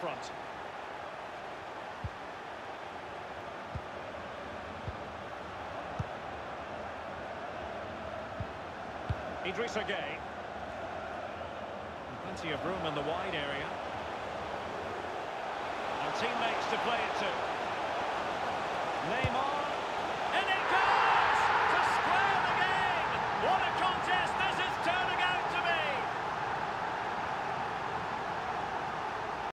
front. Idrissa Gay. Plenty of room in the wide area. And teammates to play it to. Neymar